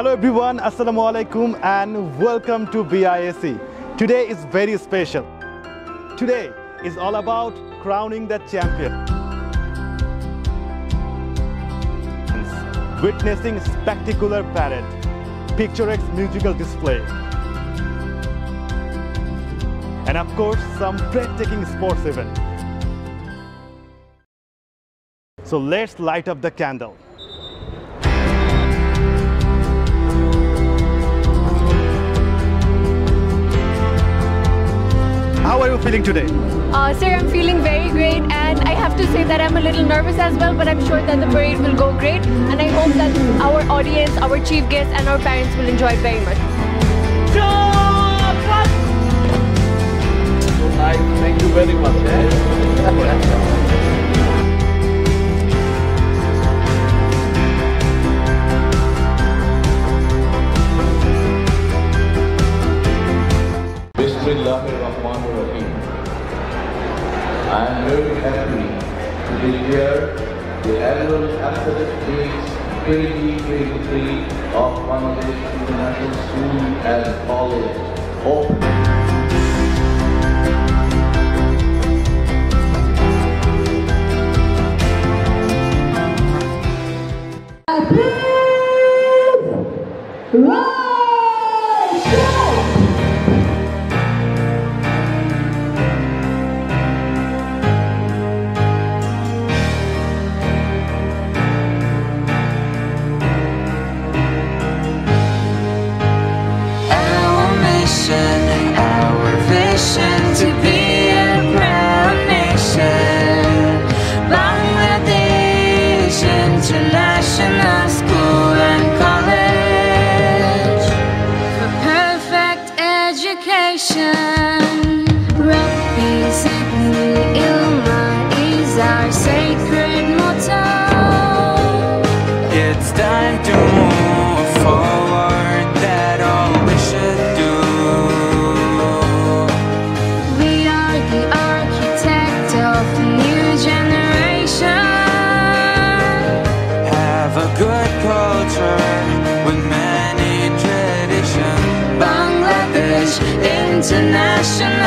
Hello everyone, Assalamu alaikum and welcome to BISC. Today is very special. Today is all about crowning the champion. Witnessing spectacular parade, picturesque musical display, and of course some breathtaking sports event. So let's light up the candle. You feeling today? Uh, sir, I'm feeling very great and I have to say that I'm a little nervous as well, but I'm sure that the parade will go great and I hope that our audience, our chief guests and our parents will enjoy it very much. Nice. Thank you very much. eh? Bismillahirrahmanirrahim. I am very happy to declare the annual Athletic Meets 2023 of Bangladesh International School and College open. International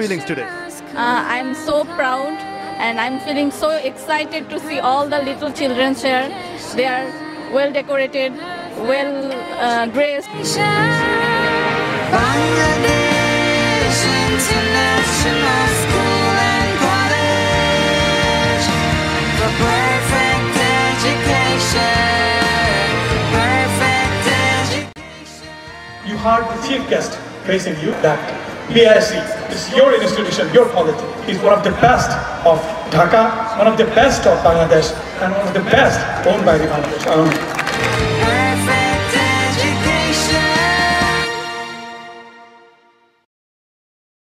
feelings today? Uh, I'm so proud and I'm feeling so excited to see all the little children here. They are well decorated, well uh, dressed. Bangladesh International School and College for perfect education. Perfect education. you heard the chief guest praising you that BISC is your institution, your polity. It's one of the best of Dhaka, one of the best of Bangladesh, and one of the best owned by the Bangladesh. Um,